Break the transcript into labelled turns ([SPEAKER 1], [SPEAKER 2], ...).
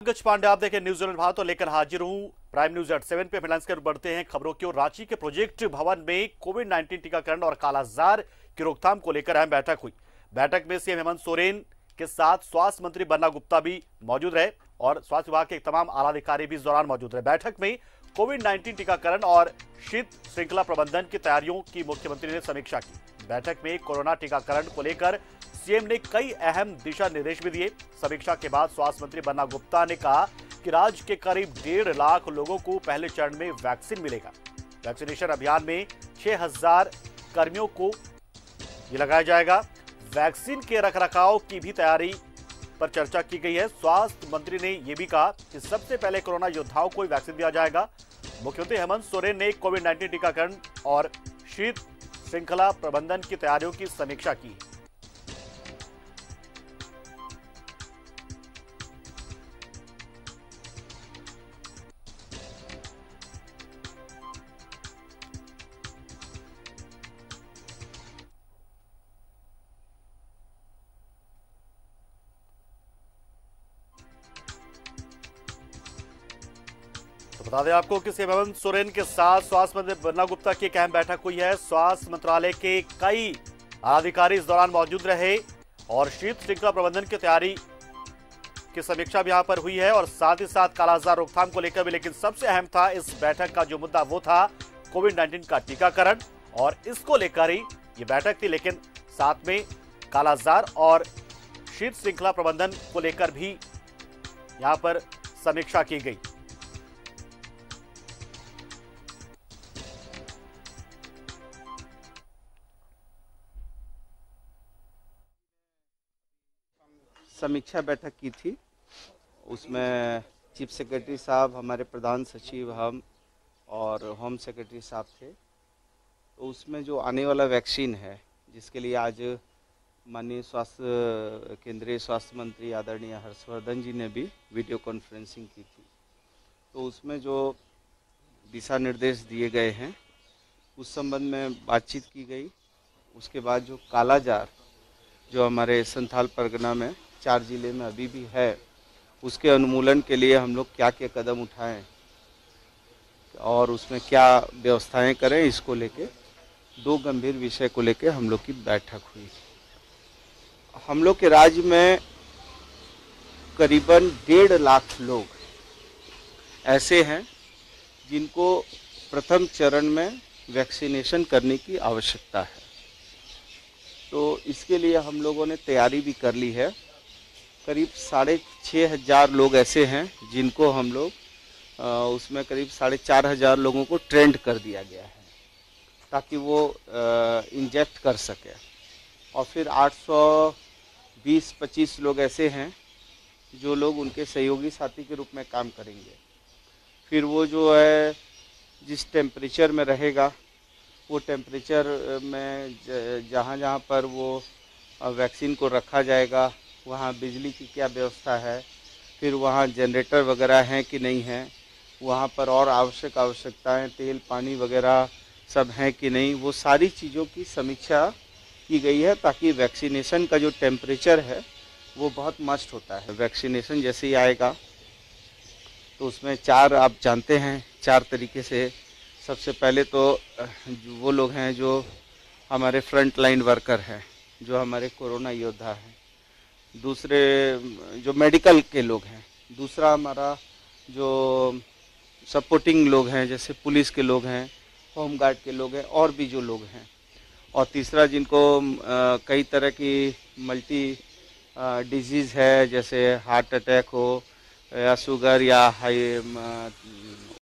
[SPEAKER 1] पंकज पांडे, आप देखें न्यूज़ भारत तो लेकर हाजिर हूँ प्राइम न्यूज़ एट सेवन पे। कर बढ़ते हैं खबरों की ओर। रांची के प्रोजेक्ट भवन में कोविड 19 टीकाकरण और कालाजार की रोकथाम को लेकर अहम बैठक हुई। बैठक में सीएम हेमंत सोरेन के साथ स्वास्थ्य मंत्री बन्ना गुप्ता भी मौजूद रहे और स्वास्थ्य विभाग के तमाम आला अधिकारी भी इस दौरान मौजूद रहे। बैठक में कोविड 19 टीकाकरण और शीत श्रृंखला प्रबंधन की तैयारियों की मुख्यमंत्री ने समीक्षा की। बैठक में कोरोना टीकाकरण को लेकर सीएम ने कई अहम दिशा निर्देश भी दिए। समीक्षा के बाद स्वास्थ्य मंत्री बन्ना गुप्ता ने कहा कि राज्य के करीब डेढ़ लाख लोगों को पहले चरण में वैक्सीन मिलेगा। वैक्सीनेशन अभियान में 6000 कर्मियों को ये लगाया जाएगा। वैक्सीन के रखरखाव की भी तैयारी पर चर्चा की गई है। स्वास्थ्य मंत्री ने यह भी कहा कि सबसे पहले कोरोना योद्धाओं को वैक्सीन दिया जाएगा। मुख्यमंत्री हेमंत सोरेन ने कोविड 19 टीकाकरण और शीत श्रृंखला प्रबंधन की तैयारियों की समीक्षा की। तो बता दें आपको कि हेमंत सोरेन के साथ स्वास्थ्य मंत्री बन्ना गुप्ता की एक अहम बैठक हुई है। स्वास्थ्य मंत्रालय के कई अधिकारी इस दौरान मौजूद रहे और शीत श्रृंखला प्रबंधन की तैयारी की समीक्षा भी यहाँ पर हुई है और साथ ही साथ कालाजार रोकथाम को लेकर भी, लेकिन सबसे अहम था इस बैठक का जो मुद्दा वो था कोविड 19 का टीकाकरण। और इसको लेकर ही ये बैठक थी, लेकिन साथ में कालाजार और शीत श्रृंखला प्रबंधन को लेकर भी यहाँ पर समीक्षा की गई।
[SPEAKER 2] समीक्षा बैठक की थी। उसमें चीफ सेक्रेटरी साहब, हमारे प्रधान सचिव, हम और होम सेक्रेटरी साहब थे। तो उसमें जो आने वाला वैक्सीन है, जिसके लिए आज माननीय स्वास्थ्य, केंद्रीय स्वास्थ्य मंत्री आदरणीय हर्षवर्धन जी ने भी वीडियो कॉन्फ्रेंसिंग की थी। तो उसमें जो दिशा निर्देश दिए गए हैं, उस संबंध में बातचीत की गई। उसके बाद जो कालाजार, जो हमारे संथाल परगना में चार ज़िले में अभी भी है, उसके अनुमूलन के लिए हम लोग क्या क्या कदम उठाएँ और उसमें क्या व्यवस्थाएँ करें, इसको लेके दो गंभीर विषय को लेके हम लोग की बैठक हुई। हम लोग के राज्य में करीबन डेढ़ लाख लोग ऐसे हैं जिनको प्रथम चरण में वैक्सीनेशन करने की आवश्यकता है। तो इसके लिए हम लोगों ने तैयारी भी कर ली है। करीब साढ़े छः हज़ार लोग ऐसे हैं जिनको हम लोग उसमें करीब साढ़े चार हज़ार लोगों को ट्रेंड कर दिया गया है ताकि वो इंजेक्ट कर सके। और फिर 820-25 लोग ऐसे हैं जो लोग उनके सहयोगी साथी के रूप में काम करेंगे। फिर वो जो है, जिस टेम्परेचर में रहेगा, वो टेम्परेचर में जहाँ जहाँ पर वो वैक्सीन को रखा जाएगा वहाँ बिजली की क्या व्यवस्था है, फिर वहाँ जनरेटर वगैरह हैं कि नहीं हैं, वहाँ पर और आवश्यक आवश्यकताएँ, तेल, पानी वगैरह सब हैं कि नहीं, वो सारी चीज़ों की समीक्षा की गई है ताकि वैक्सीनेशन का जो टेम्परेचर है, वो बहुत मस्ट होता है। वैक्सीनेशन जैसे ही आएगा तो उसमें चार आप जानते हैं, चार तरीके से। सबसे पहले तो वो लोग हैं जो हमारे फ्रंट लाइन वर्कर हैं, जो हमारे कोरोना योद्धा हैं। दूसरे, जो मेडिकल के लोग हैं। दूसरा हमारा जो सपोर्टिंग लोग हैं, जैसे पुलिस के लोग हैं होम गार्ड के लोग हैं, और भी जो लोग हैं। और तीसरा जिनको कई तरह की मल्टी डिज़ीज़ है, जैसे हार्ट अटैक हो, या शुगर या हाई